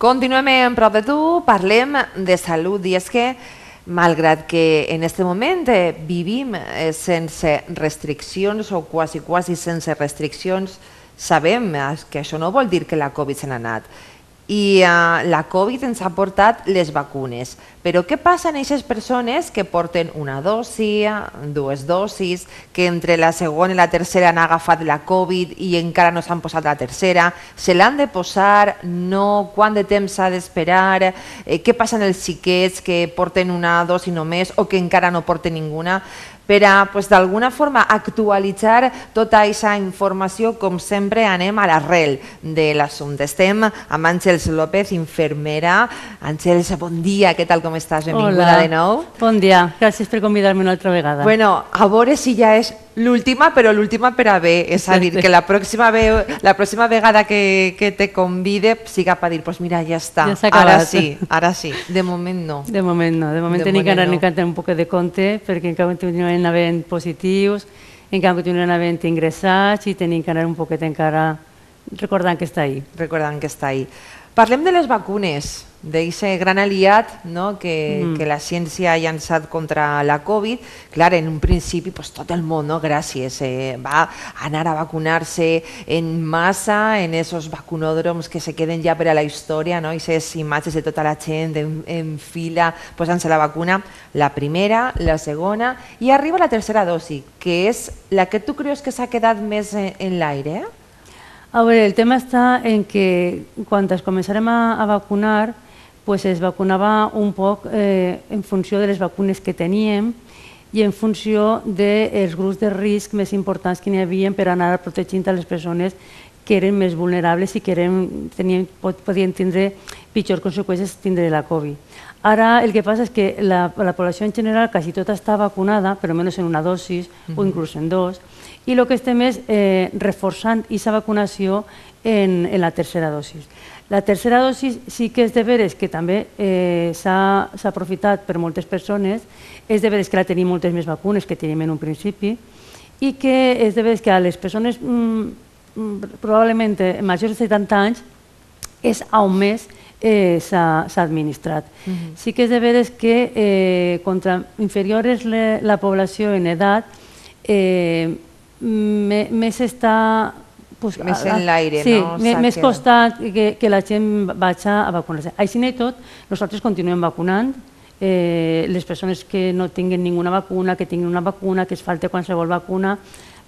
Continuem en prop de tu, parlem de salut i és que malgrat que en aquest moment eh, vivim eh, sense restriccions o quasi quasi sense restriccions, sabem eh, que això no vol dir que la Covid se n'ha anat i uh, la Covid ens ha portat les vacunes. Però què passa amb aquestes persones que porten una dosi, dues dosis, que entre la segona i la tercera han agafat la Covid i encara no s'han posat la tercera? Se l'han de posar? No? Quant de temps s'ha d'esperar? Eh, què passa amb els xiquets que porten una dosi només o que encara no porten ninguna? Per a pues, d'alguna forma actualitzar tota aquesta informació, com sempre anem a l'arrel de l'assumpte. Estem amb Àngels López, infermera. Àngels, bon dia, què tal, com estàs? Benvinguda Hola. de nou. Bon dia, gràcies per convidar-me una altra vegada. Bueno, a veure si ja és l'última, però l'última per a bé. És a dir, que la pròxima, ve, la pròxima vegada que, que te convide siga per dir, pues mira, ja està. Ja ara sí, ara sí. De moment no. De moment no, de moment De tenim que anar no. un poc de compte perquè encara continuen havent positius, encara continuen havent ingressats i tenim que anar un poquet encara recordant que està ahí. recordant que està ahí. Parlem de les vacunes, d'aquest gran aliat no, que, Mm. que la ciència ha llançat contra la Covid. Clar, en un principi pues, tot el món, no, gràcies, eh, va anar a vacunar-se en massa en esos vacunòdroms que se queden ja per a la història, no? aquestes imatges de tota la gent en, en fila posant-se la vacuna, la primera, la segona, i arriba la tercera dosi, que és la que tu creus que s'ha quedat més en, en l'aire, eh? A veure, el tema està en que quan es començarem a, a vacunar, pues es vacunava un poc eh, en funció de les vacunes que teníem i en funció dels grups de risc més importants que n'hi havia per anar protegint a les persones que eren més vulnerables i que eren, tenien, podien tindre pitjors conseqüències tindre la Covid. Ara el que passa és que la, la població en general quasi tota està vacunada, però menys en una dosis o inclús en dos, i el que estem és eh, reforçant aquesta vacunació en, en la tercera dosis. La tercera dosis sí que és de veres que també eh, s'ha aprofitat per moltes persones, és de veres que la tenim moltes més vacunes que teníem en un principi, i que és de veres que a les persones mm, mm, probablement majors de 70 anys és a un mes eh, s'ha administrat. Sí que és de veres que eh, contra inferior és la població en edat, eh, més està... Pues, Més en l'aire, sí, no? S'ha més costat que, que la gent vagi a vacunar-se. Així i tot, nosaltres continuem vacunant, eh, les persones que no tinguin ninguna vacuna, que tinguin una vacuna, que es falte qualsevol vacuna,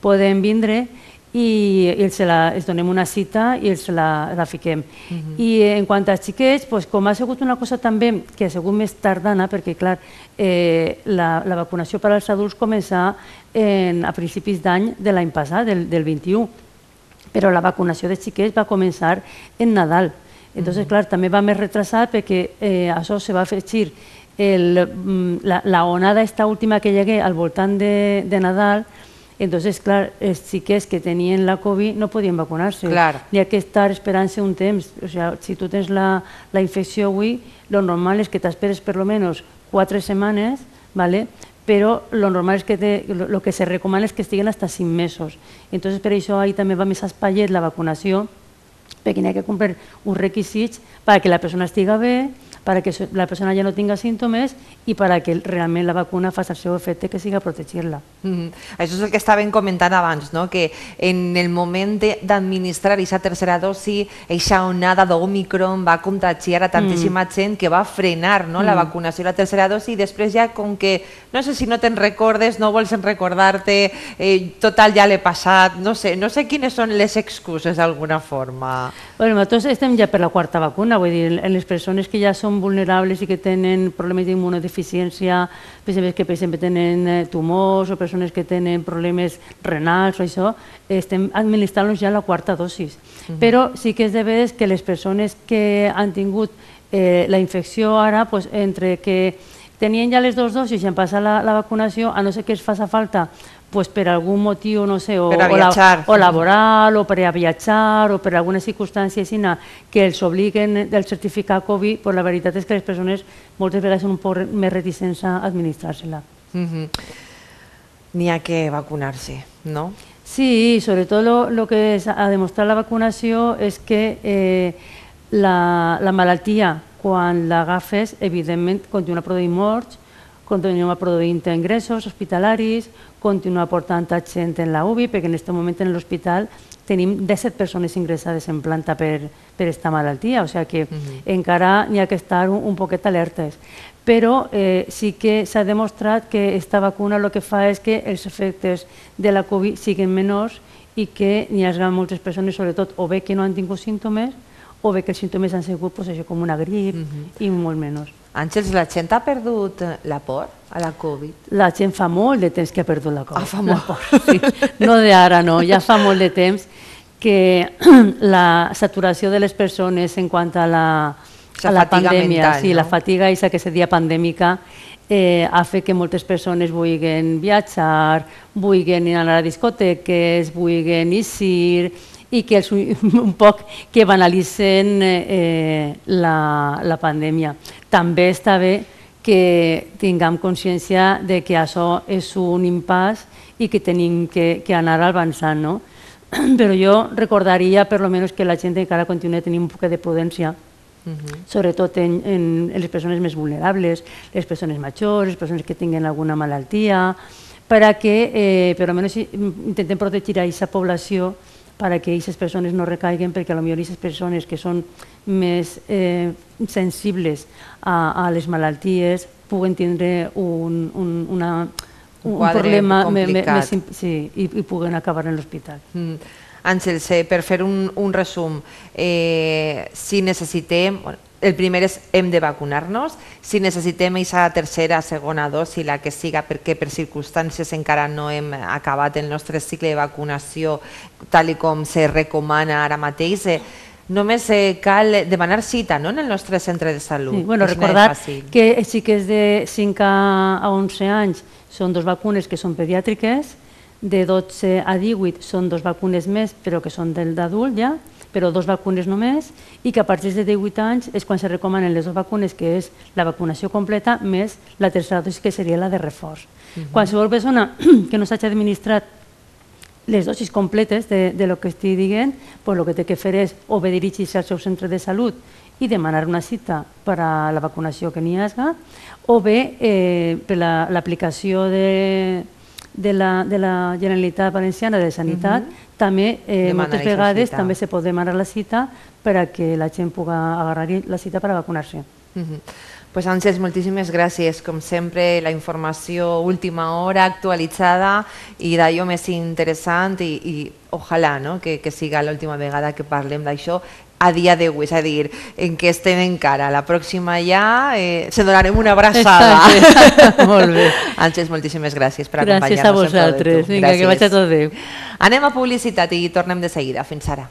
poden vindre i els la, els donem una cita i els la, la fiquem. I en quant als xiquets, doncs, com ha sigut una cosa també que ha sigut més tardana, perquè clar, eh, la, la vacunació per als adults comença en, a principis d'any de l'any passat, del, del 21, però la vacunació de xiquets va començar en Nadal. Entonces, clar, també va més retrasat perquè eh, això se va afegir el, mm, la, la onada esta última que hagué al voltant de, de Nadal, entonces, clar, els xiquets que tenien la Covid no podien vacunar-se. Clar. Hi ha que estar esperant-se un temps. O sea, si tu tens la, la infecció avui, lo normal és que t'esperes per lo menos quatre setmanes, ¿vale? però lo normal és que te, lo, que se recomana és que estiguen hasta 5 mesos. Entonces, per això ahí també va més espaiet la vacunació, perquè n'hi ha que complir uns requisits perquè la persona estiga bé, perquè so- la persona ja no tinga símptomes i perquè realment la vacuna faci el seu efecte que siga protegir-la. Mhm. Això és el que estàvem comentant abans, no? que en el moment de- d'administrar aquesta tercera dosi, aquesta onada d'Omicron va contagiar a tantíssima gent que va frenar no? la vacunació i la tercera dosi i després ja com que, no sé si no te'n recordes, no vols recordar-te, eh, total ja l'he passat, no sé, no sé quines són les excuses d'alguna forma. Bueno, nosaltres estem ja per la quarta vacuna, vull dir, en les persones que ja són vulnerables i que tenen problemes d'immunodeficiència, per exemple, que per exemple tenen eh, tumors o persones que tenen problemes renals o això, estem administrant-los ja la quarta dosis. Però sí que és de veres que les persones que han tingut eh, la infecció ara, pues, entre que tenien ja les dues dosis i han passat la, la vacunació, a no ser que es faça falta pues per algun motiu, no sé, o, a o, la, o laboral, o per a viatjar, o per alguna circumstància així, que els obliguen del certificat Covid, pues la veritat és que les persones moltes vegades són un poc més reticents a administrar-se-la. Mhm. N'hi ha que vacunar-se, no? Sí, sobre todo lo, lo que es- ha demostrado la vacunació és que eh, La, la malaltia, quan l'agafes, evidentment, continua produint morts, continua produint ingressos hospitalaris, continua portant gent en la UBI, perquè en aquest moment en l'hospital tenim 17 persones ingressades en planta per, per esta malaltia, o sigui que uh -huh. encara n'hi ha que estar un, un poquet alertes. Però eh, sí que s'ha demostrat que esta vacuna el que fa és que els efectes de la Covid siguin menors i que n'hi ha moltes persones, sobretot, o bé que no han tingut símptomes, o bé que els símptomes han sigut pues, això, com una grip uh -huh. i molt menys. Àngels, la gent ha perdut la por a la Covid? La gent fa molt de temps que ha perdut la, COVID, ah, fa molt. la por. Sí. No d'ara, no, ja fa molt de temps que la saturació de les persones en quant a la, la a la pandèmia, mental, sí, no? la fatiga i que se dia pandèmica eh, ha fet que moltes persones vulguin viatjar, vulguin anar a discoteques, vulguin eixir, i que els, un poc que banalitzen eh, la, la pandèmia. També està bé que tinguem consciència de que això és un impàs i que tenim que, que anar avançant. No? Però jo recordaria per almenys que la gent encara continua tenint un poc de prudència Uh -huh. sobretot en, en, les persones més vulnerables, les persones majors, les persones que tinguen alguna malaltia, per a que eh, per almenys intentem protegir a aquesta població para que aquestes persones no recaiguen perquè potser aquestes persones que són més eh, sensibles a, a les malalties puguen tindre un, un, una, un, un problema complicat. més, sí, i, i puguen acabar en l'hospital. Mm. Àngels, eh, per fer un, un resum, eh, si necessitem, bueno, el primer és hem de vacunar-nos, si necessitem aquesta tercera, segona dosi, la que siga, perquè per circumstàncies encara no hem acabat el nostre cicle de vacunació tal com se recomana ara mateix, eh, només eh, cal demanar cita no? en el nostre centre de salut. Sí, bueno, recordar que sí que és de 5 a 11 anys són dos vacunes que són pediàtriques, de 12 a 18 són dos vacunes més, però que són del d'adult ja, però dos vacunes només, i que a partir de 18 anys és quan se recomanen les dues vacunes, que és la vacunació completa més la tercera dosi, que seria la de reforç. Uh -huh. Qualsevol persona que no s'hagi administrat les dosis completes de, de lo que estic dient, pues lo que té que fer és o bé dirigir-se al seu centre de salut i demanar una cita per a la vacunació que n'hi hagi, o bé eh, per l'aplicació la, de, de la, de la Generalitat Valenciana de Sanitat, uh -huh. també eh, moltes vegades també se pot demanar la cita per a que la gent pugui agarrar la cita per a vacunar-se. Uh -huh. Pues Àngels, moltíssimes gràcies. Com sempre, la informació última hora, actualitzada i d'allò més interessant i, i ojalà no? que, que siga l'última vegada que parlem d'això a dia d'avui, és a dir, en què estem encara. La pròxima ja eh, se donarem una abraçada. Molt bé. Àngels, moltíssimes gràcies per acompanyar-nos. Gràcies a vosaltres. Vinga, gràcies. que vaig a tot bé. Anem a publicitat i tornem de seguida. Fins ara.